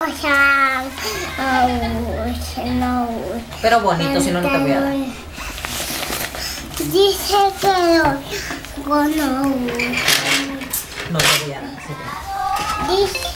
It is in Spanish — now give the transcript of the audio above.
O sea, no. Pero bonito, si no, no te voy a dar. Dice que no. No, no te voy a dar. Dice.